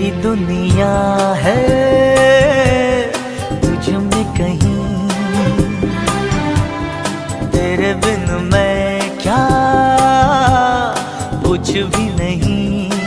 मेरी दुनिया है तुझ में कहीं। तेरे बिन मैं क्या कुछ भी नहीं।